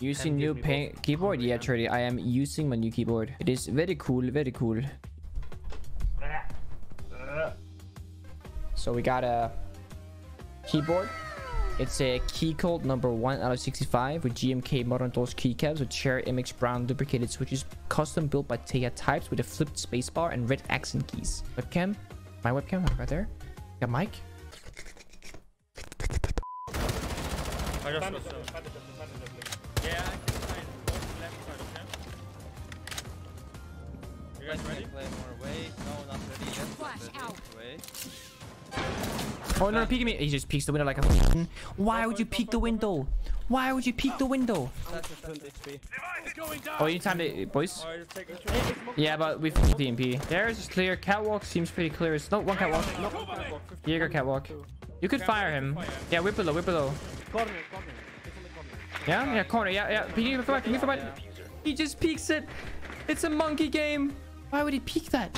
Using new paint keyboard? Yeah, Charlie. I am using my new keyboard. It is very cool, very cool. So we got a keyboard. It's a KeyCult number 1 out of 65 with GMK Modern Dolch keycaps with Cherry MX Brown lubricated switches custom built by Tega types with a flipped spacebar and red accent keys. Webcam. My webcam right there. Got mic. Oh no, peeking me. He just peeks the window like a f***ing- Why would you peek the window? Why would you peek the window? That's a 20 HP. Oh, you timed it, boys. Yeah, but we've DMP. Theirs is clear. Catwalk seems pretty clear. It's not one catwalk. Jaeger catwalk. You could fire him. Yeah, we're below. We're below. The. Yeah, yeah, corner. Yeah, yeah. Back. Peeking for back. He just peeks it. It's a monkey game. Why would he peek that?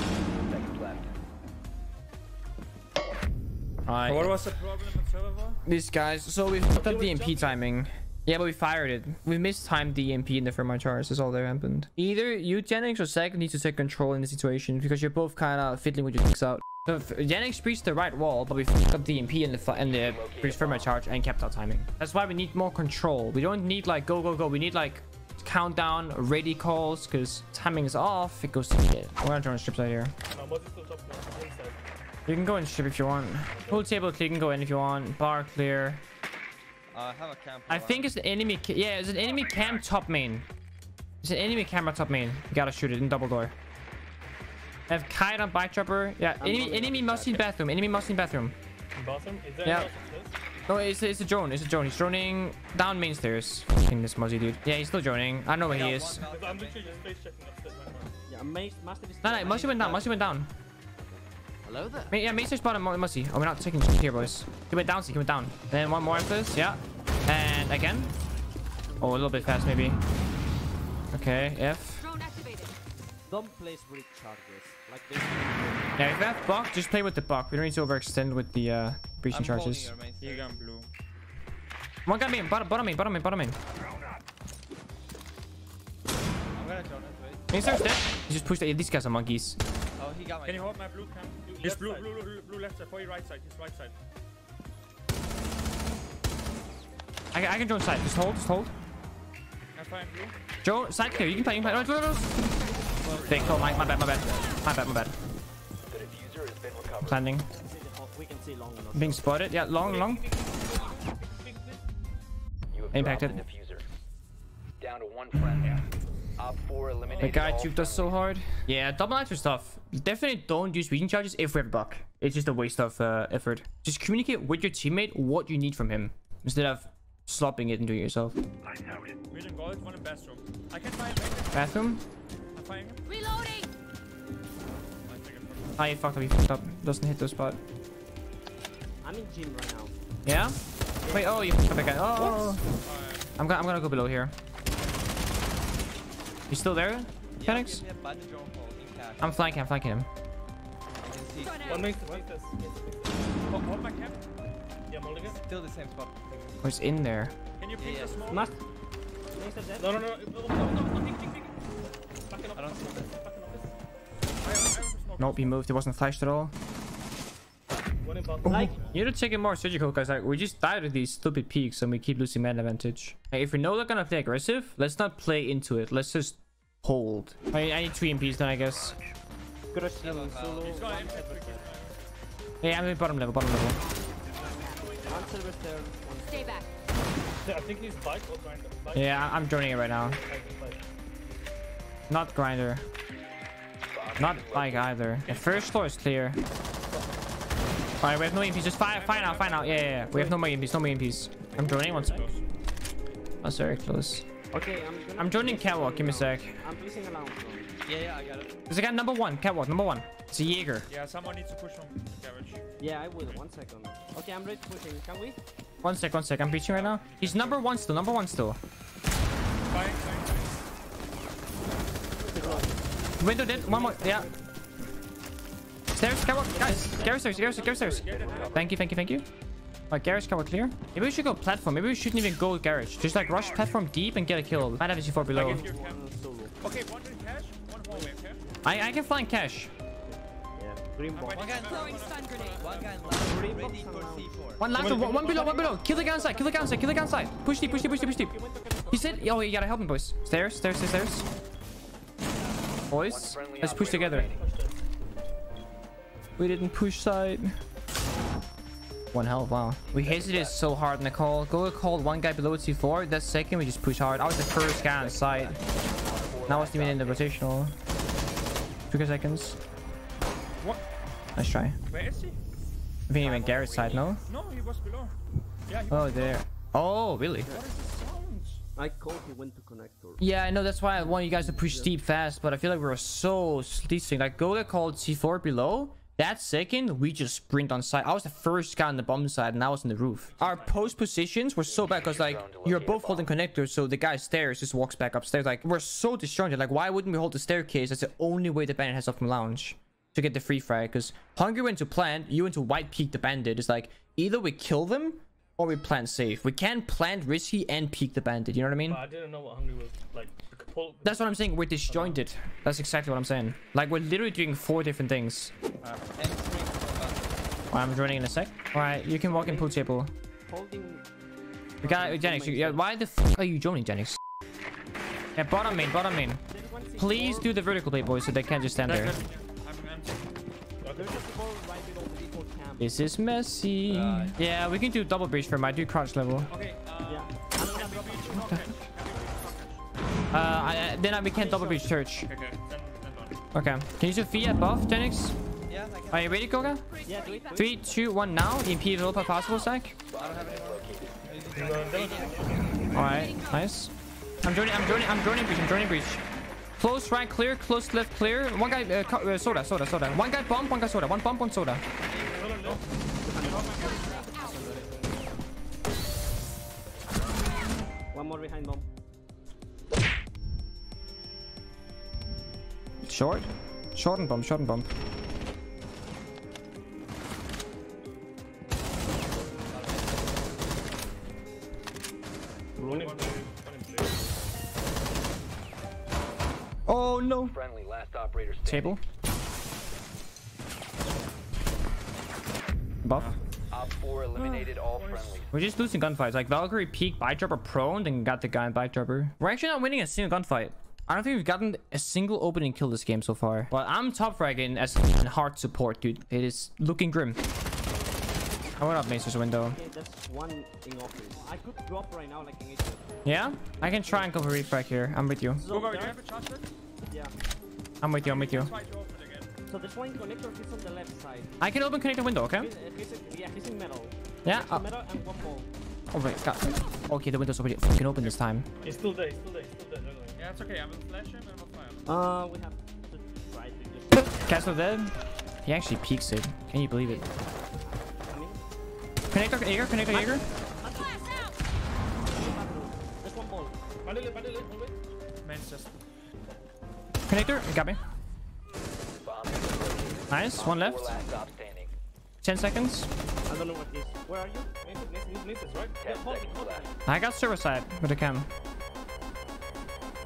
What was the problem with server? these guys. So we fucked up the EMP timing. Yeah, but we fired it. We mistimed the EMP in the Thermite charge. That's all that happened. Either you, Jennings, or Zach need to take control in the situation because you're both kind of fiddling with your dicks out. So if Jennings breached the right wall, but we fucked up the EMP in the fu- in the breach Thermite charge and kept our timing. That's why we need more control. We don't need like go go go. We need like countdown, ready calls, because timing is off. It goes to shit. We're gonna join strips out here. You can go in strip if you want. Full table clear. You can go in if you want. Bar clear. Uh, I have a camp. I think it's an enemy. ca- Yeah, it's an enemy cam top main. It's an enemy camera top main. You gotta shoot it in double door. I have Kaid on bike chopper. Yeah, enemy, enemy must in bathroom. Enemy must in bathroom. Bathroom? Is there Yeah. anyone upstairs? No, it's, it's a drone. It's a drone. He's droning down main stairs. In this muzzy dude. Yeah, he's still droning. I don't know where he is. Because I'm literally just face checking upstairs right now. Yeah, Mace, Master is. No, no, Mushy went down. Mushy went down. Hello there. Ma- Yeah, Macer's bottom. Mu- Mushy. Oh, we're not taking shit here, boys. He went down. See, he went down. And then one more after this. Yeah. And again. Oh, a little bit fast, maybe. Okay, F. Drone activated. Don't place breach charges. Like this. Yeah, if that buck, just play with the buck. We don't need to overextend with the uh, breaching I'm charges. your main He stairs. gun blue. One guy main, bottom, bottom main, bottom main, bottom main. I'm gonna join it. Wait. Main star's dead. He just pushed it. These guys are monkeys. Oh, he got my. Can you hold my blue cam? He's left blue, side. blue, blue, blue left side. For your right side. His right side. I, can- I can drone side. Just hold, just hold. I'm fine blue. Joe, side clear. You can play, you can play. No, no, no. Fake call. My, my bad, my bad. My bad, my bad. The hawk, We can see long. Being spotted. Yeah, long, long. Impacted. Down to one friend. 4 The guy all juked us so hard. Yeah, double knives are stuff. Definitely don't use breaching charges if we have buck. It's just a waste of uh, effort. Just communicate with your teammate what you need from him instead of slopping it and doing it yourself. Medium gold, one in bathroom. I can find him. Bathroom. I'm finding him. Reloading. I take it from Ah, you fucked up. You fucked up. Doesn't hit the spot. I'm in gym right now. Yeah? Wait, oh, you fucked up again. Oh. I'm, go I'm gonna go below here. You still there, Yeah, Phoenix? give me a button drone hole in cash. I'm flanking, I'm flanking him. You can see. Drone One makes one makes oh, Hold, hold my cam. Yeah, I'm it. Still the same spot. Oh, he's in there. Can you pick Yeah, the yeah. smoke? Master. Mace is dead. No, no, no. No, oh, up. I don't see up. Nope, he moved. He wasn't flashed at all. One in. Oh. Like. You need to take it more surgical because like, we just died with these stupid peaks and we keep losing man advantage. Like, if we know they're gonna play aggressive, let's not play into it. Let's just hold. I, I need two EMPs then, I guess. Crush him solo. He's gonna impact quickly. Yeah, I'm at bottom level, bottom level. One silver stair. One. Stay back. Yeah, I think he's bike or grinder. Bike. Yeah, I- I'm joining it right now. Bike, bike. Not grinder. Not bike either. The first floor is clear. Alright, we have no EMPs. Just fire, fire now, fire now. Yeah, yeah, yeah. We have no more EMPs, no more EMPs. I'm joining one sec. Oh, That's very close. Okay, I'm gonna. I'm joining place catwalk. Give me a sec. I'm placing a lounge. Yeah, yeah, I got it. There's a guy number one. Catwalk, number one. It's a Jaeger. Yeah, someone needs to push from the garage. Yeah, I will. One second. Okay, I'm ready pushing. Can we? One sec, one sec. I'm breaching right now. He's number one still, number one still. Fine, fine, fine. Window dead. One more. Yeah. Stairs, catwalk. Guys, stairs, stairs, stairs, stairs, stairs. Thank you, thank you, thank you. Like garage cover clear. Maybe we should go platform. Maybe we shouldn't even go garage. Just like rush platform deep and get a kill. Might have a C4 below. give you cam. One solo. Okay, one in cash, one hallway, okay? I I can flank cash. Yeah. Green box. One guy Throwing stun grenade. One guy left. Green Ready for. C4. One left, one, one below, one below. Kill the guy inside. Kill the guy inside. Kill the guy inside. Push deep, push deep, push deep, push deep. He said, oh, you gotta help him, boys. Stairs, stairs, stairs, stairs. Boys, let's push together. We didn't push side. One health, wow. We hesitated so hard in the call. Go called one guy below C4. That second, we just push hard. I was the first guy on side. Now I wasn't even in the rotational. Two seconds. What? Nice try. Where is he? I think he went Garrett's side, no? No, he was below. Yeah, he Oh, there. Oh, really? What is the sounds? I called he went to connector. Yeah, I know. That's why I want you guys to push deep fast. But I feel like we're so sleacing. Like Goga called C4 below. That second, we just sprint on side. I was the first guy on the bomb side, and I was in the roof. Our post positions were so bad because like you're both holding connectors, so the guy stairs just walks back upstairs. Like we're so disjointed. Like why wouldn't we hold the staircase? That's the only way the bandit has up from lounge to get the free frag. Because Hungry went to plant, you went to white peak the bandit. It's like either we kill them or we plant safe. We can't plant risky and peek the bandit. You know what I mean? But I didn't know what hungry was like. Pull, That's what I'm saying. We're disjointed. That's exactly what I'm saying. Like we're literally doing four different things. M3. Alright, I'm joining in a sec. Alright, you can walk in pool table. Holding. We got Janix. you- Yeah, why the f are you joining Janix? Yeah, bottom main, bottom main. There's one C4. Please do the vertical play, boys, so they can't just stand there. This is messy. Right. Yeah, we can do double breach for my I do crouch level. Okay, uh, Yeah. can do no cash? Can we do no Uh, I, then I, we can't double breach church. Okay, then, then don't. Okay. Can you Zofia buff, Janix? Yeah, I can. Are you ready, Koga? Yeah, do it. Three, two, one, now. EMP developer possible, Zach. I don't have any more. You know, there was- Alright, nice. I'm joining, I'm joining, I'm joining breach, I'm joining breach. Close right clear, close left clear. One guy, uh, uh, soda, soda, soda. One guy bump, one guy soda. One bump, one soda. One more behind bomb. Short. Short and bump, short and bump. One in blue, one in blue. Oh no. Friendly, last operator standing. Table. All friendlies. We're just losing gunfights. Like Valkyrie peaked bike dropper prone, then got the guy in bike dropper. We're actually not winning a single gunfight. I don't think we've gotten a single opening kill this game so far. Well, I'm top fragging as hard support, dude. It is looking grim. I went up Macer's window. Okay, that's one in office. I could drop right now like an 8 Yeah? I can try and go for refrag here. I'm with you. So, Goga, you have a chance? yeah. I'm with you, I'm with you. Try to open again. So there's one connector, he's on the left side. I can open connect the window, okay? He's, he's in, yeah, he's in metal. Yeah? Next to Uh, metal and one ball. oh, wait, God. Okay, the window's already fucking open this time. It's still there, he's still there, he's still there. Don't worry. Yeah, it's okay. I will flash him and we'll fire. Uh, we have to try to just... Castle dead. He actually peeks it. Can you believe it? I mean, Connector Jaeger, connector Jaeger. there's one ball. Bandit it, bandit it, hold it. Man's just. Connector, got me. Bomb has been located. Nice, one left. last stop standing. 10 seconds. I don't know what this. Where are you? Next, next, next, next, right? Yeah, hold it, hold it. I got server side with the cam.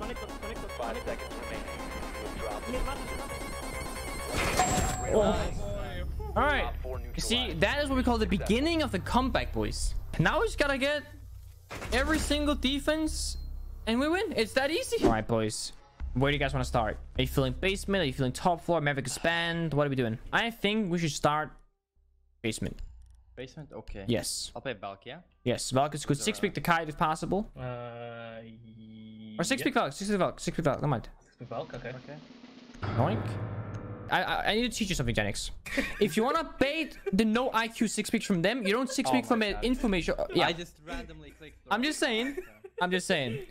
Connector, connector, 5 seconds remaining. You have dropped. Here, run, oh. run. Alright. Op 4 You see, that is what we call the beginning of the comeback, boys. Now we just gotta get every single defense and we win. It's that easy. Alright, boys. Where do you guys want to start? Are you feeling basement? Are you feeling top floor? Maverick expand? What are we doing? I think we should start basement. Basement? Okay. Yes. I'll play Valk, yeah? Yes. Valk is good. Six pick the Kaid if possible. Uh, Or six yeah. pick Valk. Six pick Valk. Six pick Valk. Come on. Valk, okay. Okay. Yoink. I, I, I need to teach you something, Janix. if you want to bait the no IQ six picks from them, you don't six pick my from an information. Yeah. I just randomly clicked. I'm just saying. I'm just saying.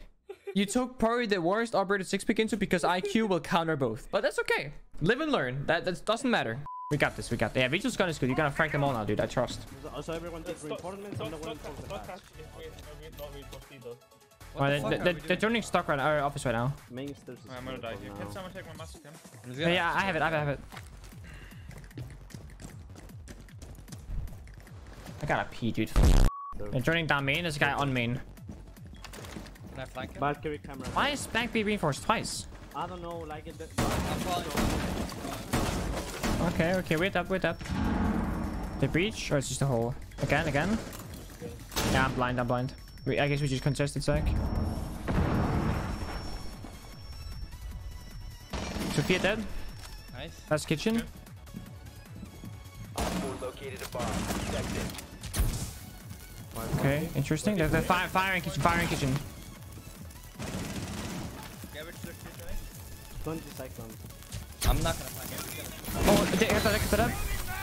You took probably the worst operator six pick into because IQ will counter both. But that's okay. Live and learn. That, that doesn't matter. We got this. We got. Yeah, Vigil's gun is good. You're gonna frank them all now, dude. I trust. So, so everyone takes Stop, reinforcements and the one stop, falls stop, back. catch. If we, if we not reinforced either. What the they, are they, we they're doing? joining stock right now, or office right now. Main stairs is I'm gonna die here. Can someone take my master cam? Yeah, yeah, I have it. I have it. I have it. I gotta pee, dude. They're turning down main. There's a guy on main. Can I flank him? Why is Bank B reinforced twice? I don't know, like it. I'm. Okay, okay, wait up, wait up. The breach, or it's just a hole? Again, again? Yeah, I'm blind, I'm blind. We, I guess we just contested sec. Zofia dead. Nice. That's kitchen. Op 4 located a bomb. Protect it. Okay, interesting. There's the fire, fire in kitchen, fire in kitchen. 20 seconds. I'm not gonna flank him. Oh, they got that, got that.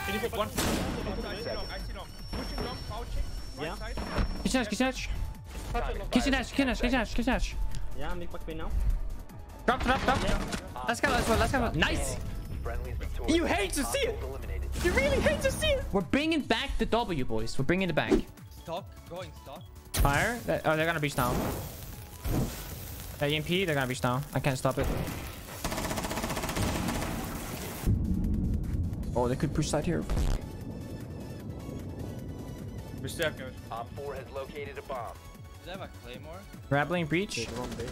Can you put one? I see long, I see long. Pushing long, crouching. Right Yeah. side. Kitchen edge, kitchen edge. Kitchen edge, kitchen edge, kitchen edge, kitchen edge. Yeah, I'm back B now. Drop, drop, drop. Let's go, let's go, let's go. Nice. You hate to see it. You really hate to see it. We're bringing back the W, boys. We're bringing it back. Stock, going stock. Fire. Oh, they're gonna breach now. The EMP, they're gonna breach now. I can't stop it. Oh, they could push side here. We still have. Op 4 has located a bomb. Does that have a claymore? Grappling breach. Okay, one B.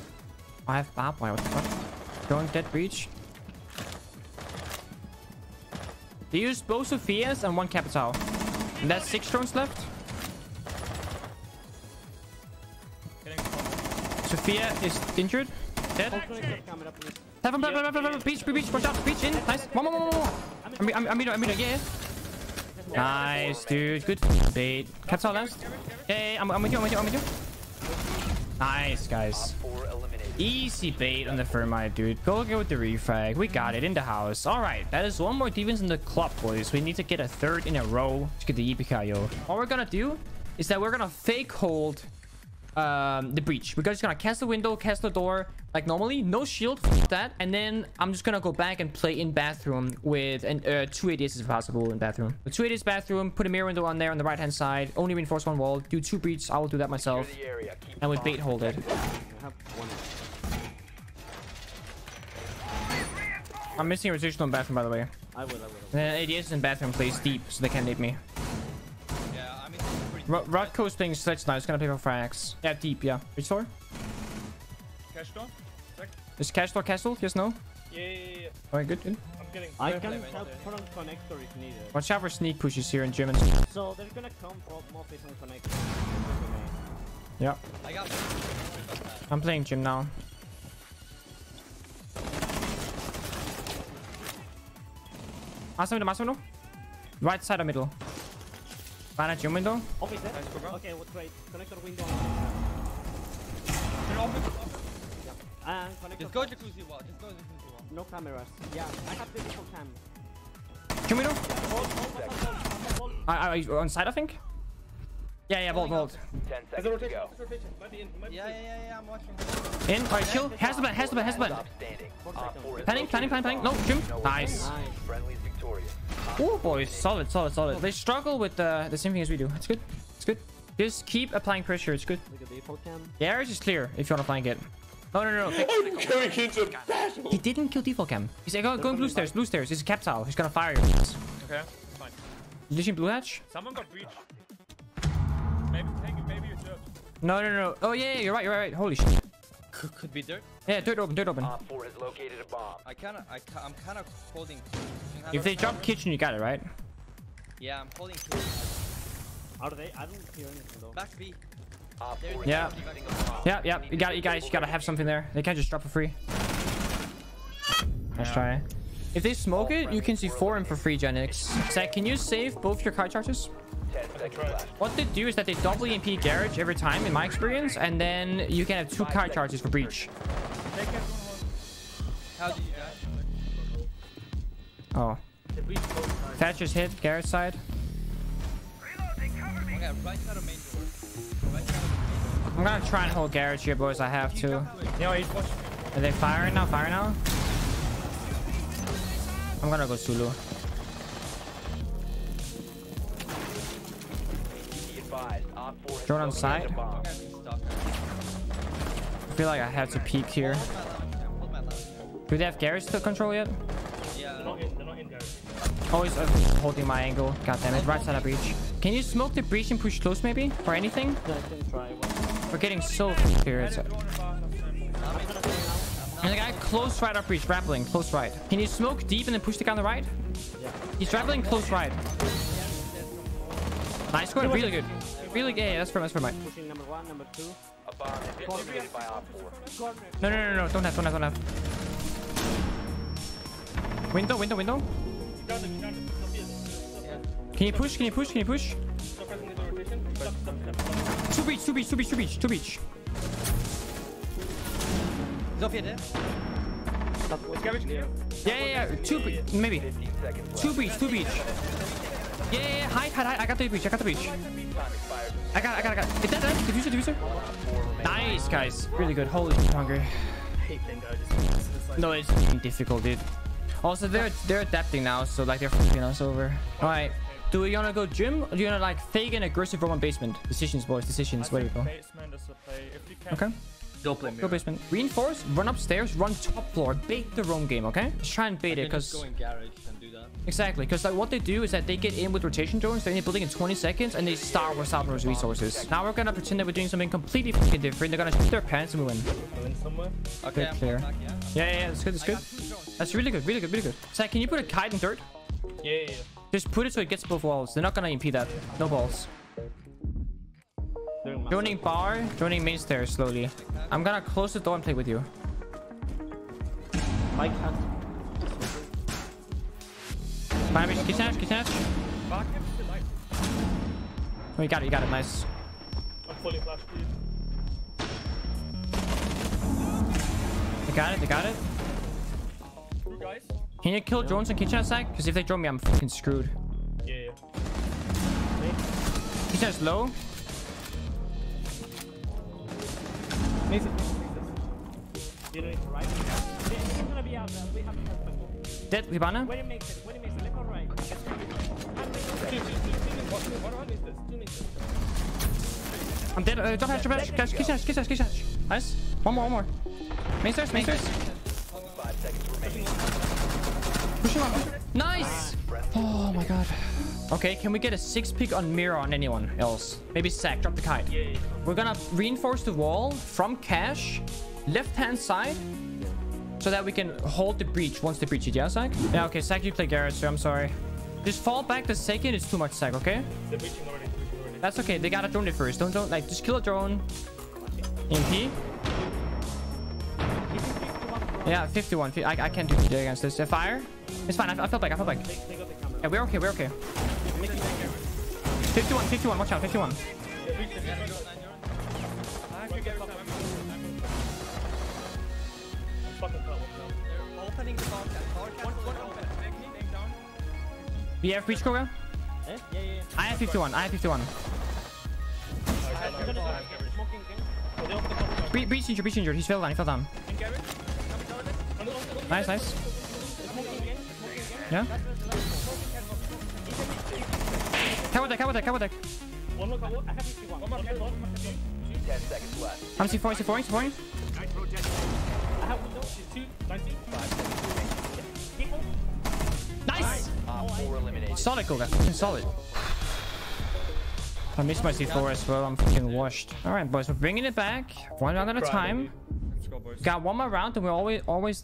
I have barbed wire. What the fuck? Going dead breach. They used both Zofia's and one Capitão. And that's six drones left. Sophia is injured. Dead. Seven, seven, seven, seven, breach, breach, watch out, breach in. Nice. One more, one more, one more. I'm, I'm, I'm, I'm, I'm, yeah. Nice, dude. Good bait. Capitão last. Yeah, yeah, yeah, I'm, I'm with you, I'm with you, I'm with you. Nice, guys. 4 eliminated. Easy bait on the Thermite, dude. Go get with the refrag. We got it in the house. All right, that is one more defense in the club, boys. We need to get a third in a row to get the EPKIO. What we're gonna do is that we're gonna fake hold um, the breach. We're just gonna cast the window, cast the door like normally. No shield, that. And then I'm just gonna go back and play in bathroom with an, uh, two ADS if possible in bathroom. The two ADS bathroom, put a mirror window on there on the right hand side. Only reinforce one wall. Do two breach. I will do that myself. Secure the area. Keep And we bombs bait hold it. I. I'm missing a rotational in bathroom, by the way. I will, I will. Uh, ADS in bathroom, please, deep, so they can't need me. Yeah, I mean, pretty Ro Rodco's playing sledge now. He's gonna pick up frags. Yeah, deep, yeah. Restore? Cash door. Sec. Is cash door castle? Yes, no? Yeah, yeah, yeah, yeah. Alright, good, good. I'm getting. I can help right put on connector if needed. Watch out for sneak pushes here in German. So they're gonna come for more face on connector. Yeah. I got one. Don't worry about that. I'm playing gym now. Master window, master window. Right side of middle. Banner gym window. Office there? Nice, go, go. Okay, what's great? Connector window. Turn off it. And ah, connector. Just go jacuzzi wall. Just go jacuzzi wall. No cameras. Yeah, I have the default cam. Gym window. Hold, hold, hold, hold, hold. I, I, ah, ah, on side, I think. Yeah, yeah, vault, vault. 10 There's a seconds to rotation. go. There's a rotation. Might be in. Might be Yeah, yeah, yeah, yeah. I'm watching. In. Alright, kill. Has the ban, has the ban, has the ban. Stop standing. Op 4 has Planning, planning, planning, planning. No, gym. No Nice. Nice. Friendly's. Oh boys, solid, solid, solid. They struggle with uh, the same thing as we do. It's good. It's good. Just keep applying pressure. It's good. The default cam. The area is clear if you want to flank it. No, no, no. no. I'm going into battle. He didn't kill default cam. He's like, oh, going blue stairs, blue stairs. He's a capsule. He's gonna fire you. Okay, fine. Did you blue hatch? Someone got breached. No, no, no. Oh yeah, yeah, you're right, you're right. Holy shit. Could, could be dirt. Yeah, dirt open, dirt open. Op 4 has located a bomb. I kinda, I, ca- I'm kinda holding. two. You If they jump kitchen, you got it, right? Yeah, I'm holding two. Are they? I don't hear anything though. Back B. Op There's 4 Yeah. is defending a bomb. Yeah, yeah. You got, you guys, you gotta have something there. They can't just drop for free. Let's try. If they smoke it, you can see four in for free, Genix. Zach, can you save both your card charges? 10 seconds left. What they do is that they double EMP garage every time, in my experience, and then you can have two card charges for breach. Take it. Hold. How did you guys? Oh. The breach. Thatcher's hit, garage side. Okay, right side of main door. Right side of main door. I'm gonna try and hold garage here, boys. I have to. Yeah, he's watching. Are they firing now? Firing now? I'm gonna go Zulu. Drone on side. a bomb. Okay, I'm stuck. I feel like I have to peek here. Hold my lounge cam. Hold my lounge cam. Do they have garage to control yet? They're not in. They're not in, guys. Always uh, holding my angle. God damn it. Right side of breach. Can you smoke the breach and push close maybe? Or anything? I can try one. We're getting so here. It's, Drone and bar, that's fine. and the guy close right up breach, grappling, close right. Can you smoke deep and then push the guy on the right? Yeah. He's grappling close right. Nice score, really good. Really. Yeah, that's for that's for mine. Pushing number one, number two. 4. No, no, no, no, don't have, don't have, don't have. Window, window, window. Can you push? Can you push? Can you push? Two breach, two breach, two breach, two breach, two breach. He's here. Yeah, yeah, yeah. Two breach, maybe. 15 seconds left. Two breach, two breach. Yeah, yeah, yeah. Hide, hide, hide. I got the beach, I got the breach. I got, I got, I got. Is that that? Diffuser, diffuser. Nice, guys. Really good. Holy hunger. hate playing guys. Just to the side. No, it's difficult, dude. Also, they're they're adapting now, so like they're fucking us over. All right. Do we wanna go gym or do you wanna like fake an aggressive Roman basement? Decisions, boys. Decisions. Where do we go? Basement is the play. If you can. Okay. Go play Go basement. Reinforce. Run upstairs. Run top floor. Bait the roam game. Okay. Let's try and bait it, cause go in garage and. Exactly, cause like what they do is that they get in with rotation drones. They're in the building in 20 seconds and they starve us out those resources. Now we're gonna pretend that we're doing something completely fucking different. They're gonna shoot their pants and we win. Go in somewhere. Okay, I'm clear. back, yeah. Yeah, yeah, yeah. That's good. That's good. That's really good. Really good. Really good. Zach, can you put a Kaid in dirt? Yeah, yeah, yeah. Just put it so it gets both walls. They're not gonna impede that. No balls. Joining bar, joining main stairs slowly. I'm gonna close the door and play with you. bike has Hatch, kitchen hatch. Back him. Oh, you got it, you got it, nice. I'm fully flashed. They got it, they got it. Guys. Can you kill drones in kitchen Zach? Because if they drone me, I'm fucking screwed. Yeah, yeah. Kitchen hatch low. Mason, Mason. You. Yeah. Dead, Hibana. When he makes it, when he makes it, I'm dead. Uh, drop hatch. Guys, kitchen hatch, kitchen hatch, kitchen hatch. Nice. One more, one more. Main stairs, main stairs. Push him up. Nice. Oh my god. Okay, can we get a six pick on mirror on anyone else? Maybe Sack, drop the Kaid. We're gonna reinforce the wall from cash, left hand side, so that we can hold the breach once the breach is. Yeah, Sack? Yeah, okay, Sack, you play Garrett, so I'm sorry. Just fall back the second it's too much, Sack, okay? That's okay, they gotta drone it first. Don't, don't, like, just kill a drone. MP? Yeah, 51. I, I can't do shit against this. Fire? It's fine, I, I fell back, I fell back. Yeah, we're okay, we're okay. 51, 51, watch out, 51. Do you have breach, Koga? Eh? Yeah, yeah, yeah. I have 51, I have 51. I'm gonna go. Smoking thing. Oh, they opened the top door. Bre breach injured, breach injured. He fell down, he fell down. Nice, nice. Smoking again. Smoking again. Yeah? Cover deck, cover deck, cover deck. One more cover. I have 51. One more cat, one more cat. 10 seconds left. I'm C4, C4, C4. I have window. Two, 19. People. Nice! Op 4 eliminated. Solid, Fucking solid. I missed my C4 as well. I'm fucking washed. All right, boys. We're bringing it back. One round at a time. Let's go, boys. Got one more round and we're always, always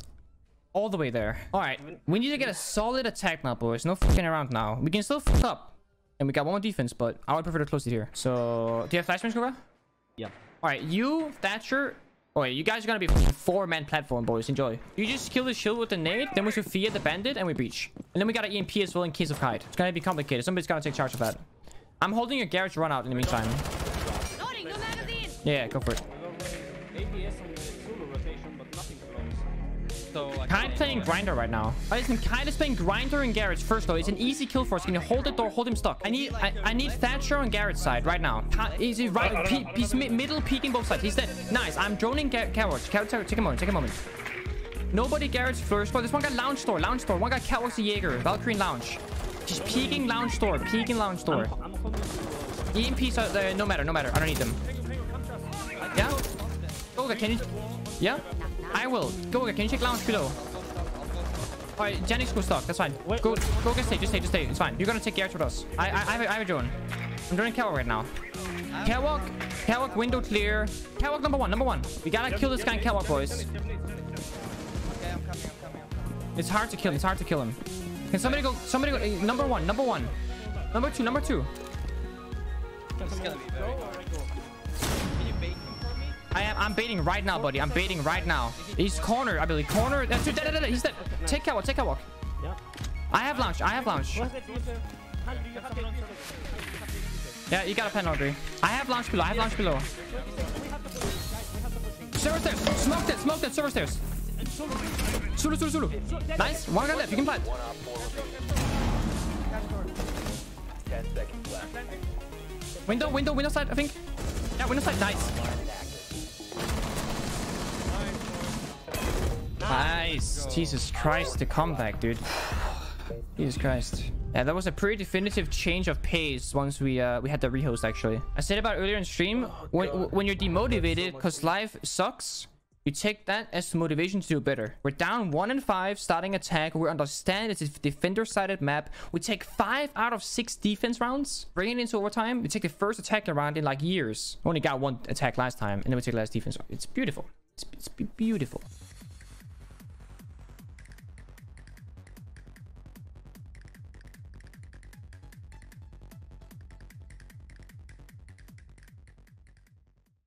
all the way there. All right. We need to get a solid attack now, boys. No fucking around now. We can still fuck up. And we got one more defense, but I would prefer to close it here. So, do you have flashbangs, Koga? Yeah. All right, you, Thatcher. Oh, wait, you guys are gonna be four-man platform, boys. Enjoy. You just kill the shield with the nade, then we Zofia the bandit, and we breach. And then we got an EMP as well in case of Kaid. It's gonna be complicated. Somebody's gotta take charge of that. I'm holding your garage run out in the meantime. Loading new magazine. Yeah, go for it. So, like, Kaid playing grinder right now. Oh, listen, Kind is playing grinder in Garrett's first though. It's an easy kill for us. Can you hold the door? Hold him stuck. I need I, I need Thatcher on Garrett's side right now. Ki- Is he right? Pe he's mi middle peeking both sides. He's dead. Nice. I'm droning Gar Cowards. Cowards, take a moment. Take a moment. Nobody Garrett's first. But this one got lounge door. Lounge door. One got Cowards the Jaeger. Valkyrie lounge. Just peeking lounge door. Peeking lounge door. I'm holding to EMPs are there. No matter. No matter. I don't need them. Yeah. Goga, can you? Yeah. I will. Goga, can you check lounge below? Alright, Jennings go stuck. That's fine. Go, go, get stay. Just stay. Just stay. It's fine. You're gonna take Garrett with us. I, I, I have, a, I have a drone. I'm doing catwalk right now. Catwalk, catwalk, window clear. Catwalk number one, number one. We gotta kill this guy in catwalk, boys. Okay, I'm coming, I'm coming, I'm coming. It's hard to kill. him. It's hard to kill him. Can somebody go? Somebody go. eh, Number one. Number one. Number two. Number two. I am. I'm baiting right now, buddy. I'm baiting right now. He's corner, I believe. Corner. That's dead, dead, dead. He's dead. Take catwalk. Take catwalk. Yeah. I have launch. I have launch. What's it? What's it? Hand, do you have it? Yeah, you got a pen, Audrey. I have launch below. I have launch below. We have the push, guys. We have the pushing. Server stairs. Smoke that. Smoke that. Server stairs. Sulu, Sulu, Sulu. Nice. One guy left. You can plant. One op four remaining. Ten seconds left. Window, window, window side, I think. Yeah, window side. Nice. Nice. Jesus Christ, the comeback, dude. Jesus Christ. Yeah, that was a pretty definitive change of pace once we uh, we had the rehost actually. I said about earlier in stream, when when you're demotivated because life sucks, you take that as motivation to do better. We're down one and five starting attack. We understand it's a defender-sided map. We take five out of six defense rounds. Bring it into overtime. We take the first attack round in like years. Only got one attack last time, and then we take the last defense. It's beautiful. It's, it's beautiful.